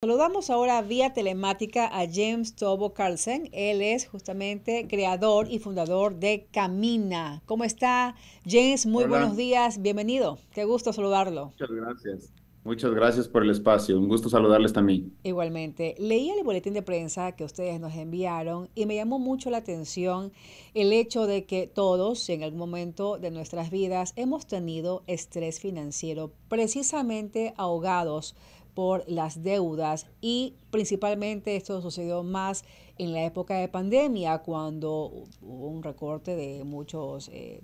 Saludamos ahora vía telemática a James Tobo Carlsen. Él es justamente creador y fundador de Camina. ¿Cómo está, James? Muy buenos días. Bienvenido. Qué gusto saludarlo. Muchas gracias. Muchas gracias por el espacio. Un gusto saludarles también. Igualmente. Leí el boletín de prensa que ustedes nos enviaron y me llamó mucho la atención el hecho de que todos en algún momento de nuestras vidas hemos tenido estrés financiero, precisamente ahogados por las deudas y principalmente esto sucedió más en la época de pandemia cuando hubo un recorte de muchos... Eh,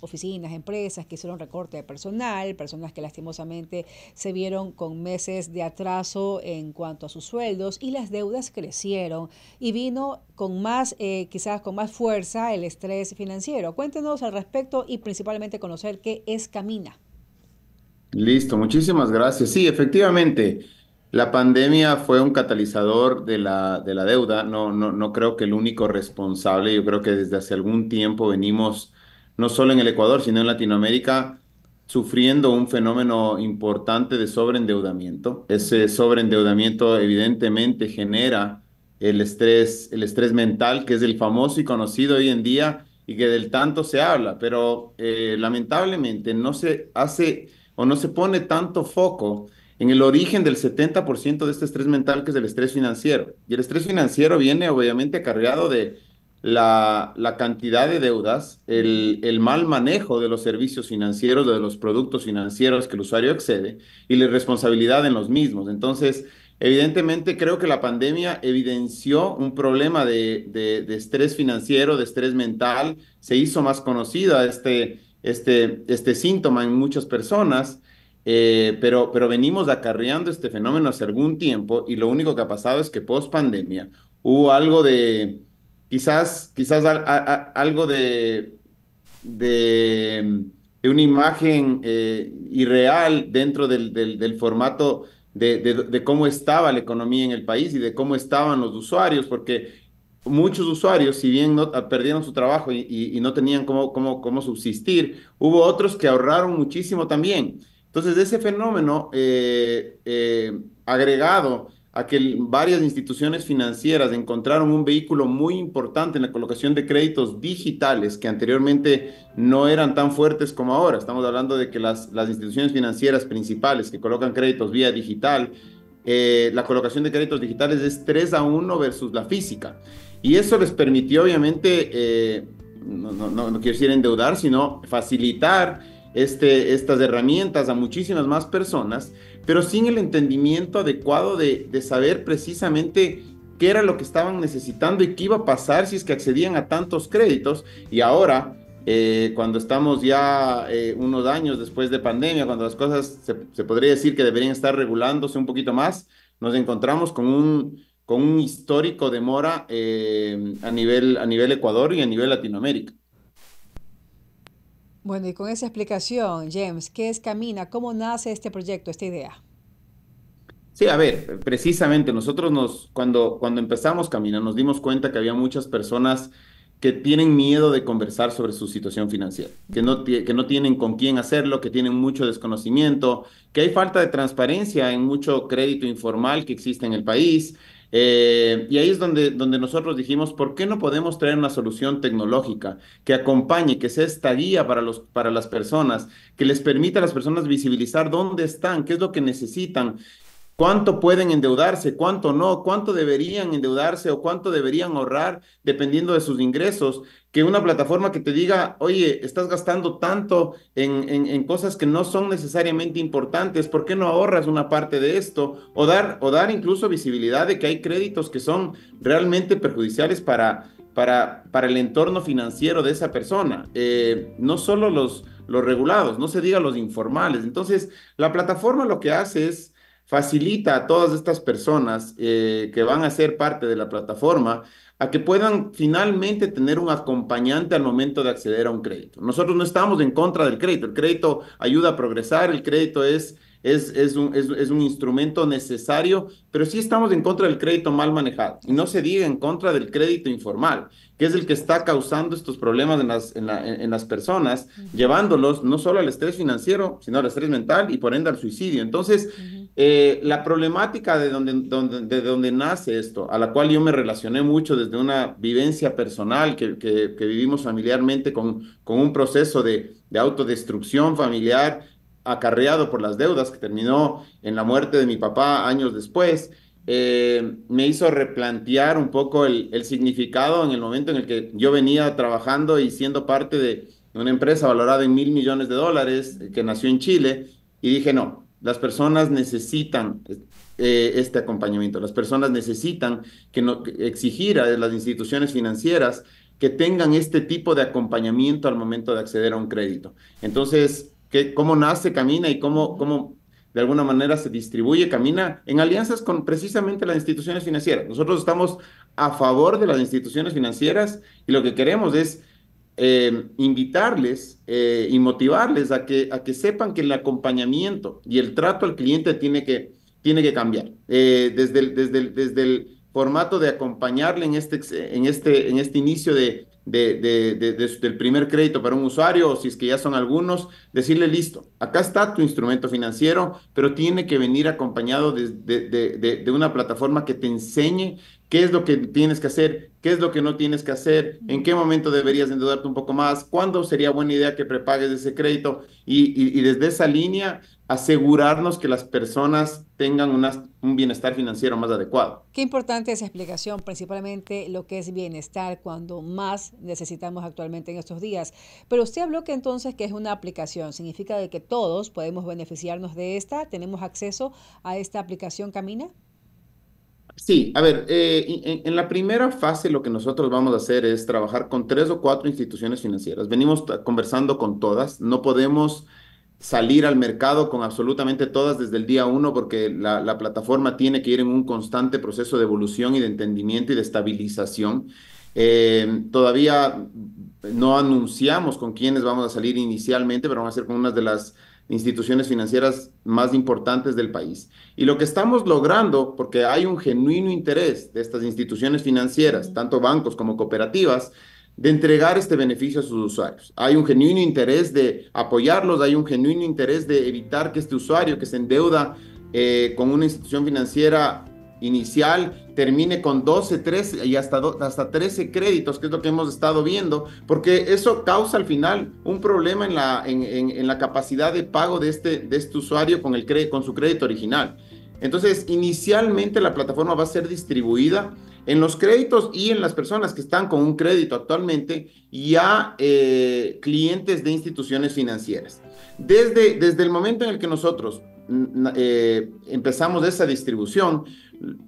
oficinas, empresas que hicieron recorte de personal, personas que lastimosamente se vieron con meses de atraso en cuanto a sus sueldos y las deudas crecieron y vino con más, eh, quizás con más fuerza el estrés financiero. Cuéntenos al respecto y principalmente conocer qué es Camina. Listo, muchísimas gracias. Sí, efectivamente, la pandemia fue un catalizador de la, de la deuda. No, no, no creo que el único responsable. Yo creo que desde hace algún tiempo venimos, no solo en el Ecuador, sino en Latinoamérica, sufriendo un fenómeno importante de sobreendeudamiento. Ese sobreendeudamiento evidentemente genera el estrés, el estrés mental, que es el famoso y conocido hoy en día y que del tanto se habla, pero eh, lamentablemente no se hace o no se pone tanto foco en el origen del 70% de este estrés mental que es el estrés financiero. Y el estrés financiero viene obviamente cargado de la, cantidad de deudas, el, mal manejo de los servicios financieros, de los productos financieros que el usuario accede y la irresponsabilidad en los mismos. Entonces, evidentemente creo que la pandemia evidenció un problema de, de estrés financiero, de estrés mental, se hizo más conocida este este, este síntoma en muchas personas, eh, pero, pero venimos acarreando este fenómeno hace algún tiempo y lo único que ha pasado es que post pandemia hubo algo de, quizás, quizás algo de, de, una imagen eh, irreal dentro del, del, del formato de, de, cómo estaba la economía en el país y de cómo estaban los usuarios, porque muchos usuarios, si bien no, ah, perdieron su trabajo y, no tenían cómo, cómo, cómo, subsistir, hubo otros que ahorraron muchísimo también. Entonces, ese fenómeno eh, eh, agregado a que varias instituciones financieras encontraron un vehículo muy importante en la colocación de créditos digitales que anteriormente no eran tan fuertes como ahora. Estamos hablando de que las, las instituciones financieras principales que colocan créditos vía digital, eh, la colocación de créditos digitales es 3 a 1 versus la física. Y eso les permitió, obviamente, eh, no, no, no, quiero decir endeudar, sino facilitar este, estas herramientas a muchísimas más personas, pero sin el entendimiento adecuado de, de saber precisamente qué era lo que estaban necesitando y qué iba a pasar si es que accedían a tantos créditos. Y ahora, eh, cuando estamos ya eh, unos años después de pandemia, cuando las cosas se, se, podría decir que deberían estar regulándose un poquito más, nos encontramos con un, con un histórico de mora eh, a, nivel, a nivel Ecuador y a nivel Latinoamérica. Bueno, y con esa explicación, James, ¿qué es Camina? ¿Cómo nace este proyecto, esta idea? Sí, a ver, precisamente nosotros nos, cuando, cuando empezamos Camina, nos dimos cuenta que había muchas personas que tienen miedo de conversar sobre su situación financiera, que no, que no tienen con quién hacerlo, que tienen mucho desconocimiento, que hay falta de transparencia en mucho crédito informal que existe en el país, eh, y ahí es donde, donde nosotros dijimos, ¿por qué no podemos traer una solución tecnológica que acompañe, que sea esta guía para, los, para las personas, que les permita a las personas visibilizar dónde están, qué es lo que necesitan, cuánto pueden endeudarse, cuánto no, cuánto deberían endeudarse o cuánto deberían ahorrar dependiendo de sus ingresos, que una plataforma que te diga, oye, estás gastando tanto en, en, cosas que no son necesariamente importantes, ¿por qué no ahorras una parte de esto? O dar, o dar incluso visibilidad de que hay créditos que son realmente perjudiciales para, para, para el entorno financiero de esa persona. Eh, no solo los, los regulados, no se diga los informales. Entonces, la plataforma lo que hace es facilita a todas estas personas eh, que van a ser parte de la plataforma a que puedan finalmente tener un acompañante al momento de acceder a un crédito. Nosotros no estamos en contra del crédito, el crédito ayuda a progresar, el crédito es, es, es, un, es, es un instrumento necesario, pero sí estamos en contra del crédito mal manejado. Y no se diga en contra del crédito informal, que es el que está causando estos problemas en las, en, la, en las personas, llevándolos no solo al estrés financiero, sino al estrés mental y por ende al suicidio. Entonces, eh, la problemática de donde, de donde nace esto, a la cual yo me relacioné mucho desde una vivencia personal que, que, vivimos familiarmente con, con un proceso de, de autodestrucción familiar acarreado por las deudas que terminó en la muerte de mi papá años después, eh, me hizo replantear un poco el, el, significado en el momento en el que yo venía trabajando y siendo parte de una empresa valorada en mil millones de dólares que nació en Chile y dije, no, las personas necesitan eh, este acompañamiento, las personas necesitan que, no, exigir a las instituciones financieras que tengan este tipo de acompañamiento al momento de acceder a un crédito. Entonces, ¿qué, ¿cómo nace Camina y cómo, cómo de alguna manera se distribuye Camina en alianzas con precisamente las instituciones financieras? Nosotros estamos a favor de las instituciones financieras y lo que queremos es eh, invitarles eh, y motivarles a que, a que sepan que el acompañamiento y el trato al cliente tiene que, tiene que cambiar. Eh, desde, el, desde, desde el formato de acompañarle en este, en este, en este inicio de, de, de, del primer crédito para un usuario, o si es que ya son algunos, decirle, listo, acá está tu instrumento financiero, pero tiene que venir acompañado de, una plataforma que te enseñe qué es lo que tienes que hacer, qué es lo que no tienes que hacer, en qué momento deberías endeudarte un poco más, cuándo sería buena idea que prepagues ese crédito y, y desde esa línea asegurarnos que las personas tengan un bienestar financiero más adecuado. Qué importante esa explicación, principalmente lo que es bienestar cuando más necesitamos actualmente en estos días. Pero usted habló que entonces que es una aplicación, significa de que todos podemos beneficiarnos de esta, tenemos acceso a esta aplicación Camina. Sí, a ver, eh, en, la primera fase lo que nosotros vamos a hacer es trabajar con tres o cuatro instituciones financieras. Venimos conversando con todas, no podemos salir al mercado con absolutamente todas desde el día uno, porque la, plataforma tiene que ir en un constante proceso de evolución y de entendimiento y de estabilización. Eh, todavía no anunciamos con quiénes vamos a salir inicialmente, pero vamos a ser con unas de las instituciones financieras más importantes del país. Y lo que estamos logrando, porque hay un genuino interés de estas instituciones financieras, tanto bancos como cooperativas, de entregar este beneficio a sus usuarios. Hay un genuino interés de apoyarlos, hay un genuino interés de evitar que este usuario que se endeuda eh, con una institución financiera inicial termine con 12, 13 y hasta, hasta 13 créditos, que es lo que hemos estado viendo, porque eso causa al final un problema en la, en, la capacidad de pago de este, de este usuario con, el con su crédito original. Entonces, inicialmente la plataforma va a ser distribuida en los créditos y en las personas que están con un crédito actualmente y a eh, clientes de instituciones financieras. Desde, desde el momento en el que nosotros eh, empezamos esa distribución,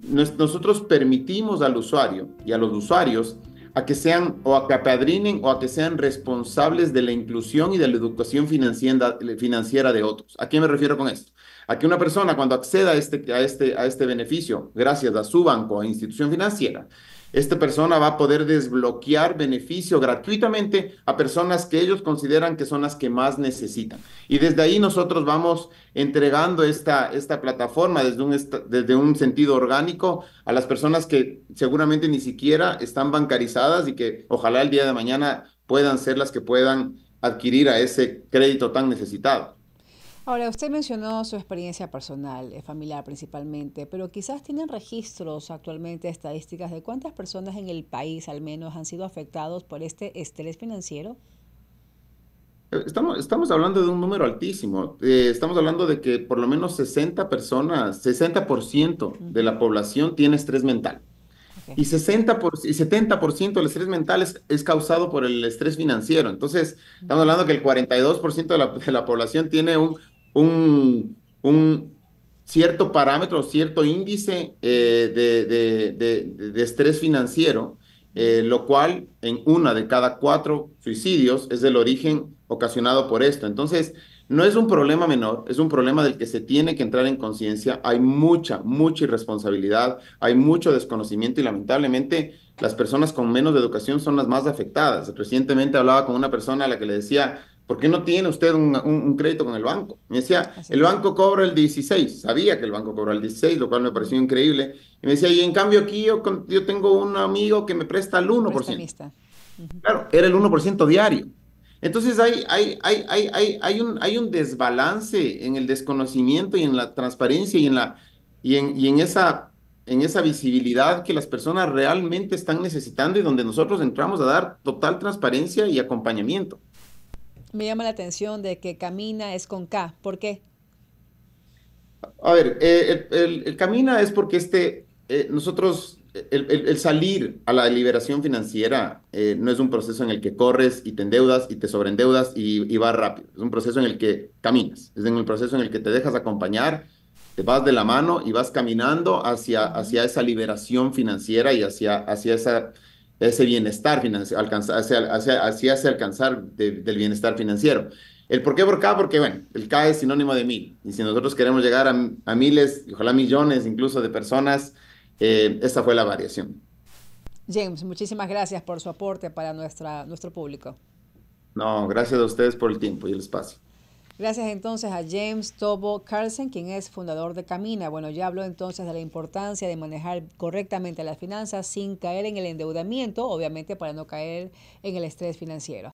nosotros permitimos al usuario y a los usuarios a que sean o a que apadrinen o a que sean responsables de la inclusión y de la educación financiera, financiera de otros. ¿A qué me refiero con esto? A que una persona cuando acceda a este, a este, a este beneficio, gracias a su banco o institución financiera, esta persona va a poder desbloquear beneficio gratuitamente a personas que ellos consideran que son las que más necesitan. Y desde ahí nosotros vamos entregando esta, esta plataforma desde un, desde un sentido orgánico a las personas que seguramente ni siquiera están bancarizadas y que ojalá el día de mañana puedan ser las que puedan adquirir a ese crédito tan necesitado. Ahora, usted mencionó su experiencia personal, eh, familiar principalmente, pero quizás tienen registros actualmente, estadísticas de cuántas personas en el país al menos han sido afectados por este estrés financiero. Eh, estamos, estamos hablando de un número altísimo. Eh, estamos hablando de que por lo menos 60 personas, 60% de la población tiene estrés mental. Y, 60 por, y 70% del estrés mental es, es, causado por el estrés financiero. Entonces, estamos hablando que el 42% de la, de la población tiene un, un, cierto parámetro, cierto índice eh, de, de, estrés financiero, eh, lo cual en una de cada cuatro suicidios es el origen ocasionado por esto. Entonces, no es un problema menor, es un problema del que se tiene que entrar en conciencia. Hay mucha, mucha irresponsabilidad, hay mucho desconocimiento y lamentablemente las personas con menos de educación son las más afectadas. Recientemente hablaba con una persona a la que le decía, ¿por qué no tiene usted un, crédito con el banco? Me decía, el banco cobra el 16, sabía que el banco cobra el 16, lo cual me pareció increíble. Y me decía, y en cambio aquí yo, tengo un amigo que me presta el 1%. Claro, era el 1% diario. Entonces hay, hay, hay, hay, hay, un, hay un desbalance en el desconocimiento y en la transparencia y en, la, y en, y en, esa, en esa visibilidad que las personas realmente están necesitando y donde nosotros entramos a dar total transparencia y acompañamiento. Me llama la atención de que Camina es con K. ¿Por qué? A ver, eh, el, Camina es porque este, eh, nosotros, el, salir a la liberación financiera eh, no es un proceso en el que corres y te endeudas y te sobreendeudas y, y vas rápido. Es un proceso en el que caminas, es un proceso en el que te dejas acompañar, te vas de la mano y vas caminando hacia, hacia esa liberación financiera y hacia, hacia esa, ese bienestar financiero, hacia, hacia, alcanzar del bienestar financiero. ¿El por qué por K? Porque, bueno, el K es sinónimo de mil. Y si nosotros queremos llegar a, miles, ojalá millones incluso de personas, eh, esta fue la variación. James, muchísimas gracias por su aporte para nuestra, nuestro público. No, gracias a ustedes por el tiempo y el espacio. Gracias entonces a James Tobo Carlsen, quien es fundador de Camina. Bueno, ya habló entonces de la importancia de manejar correctamente las finanzas sin caer en el endeudamiento, obviamente para no caer en el estrés financiero.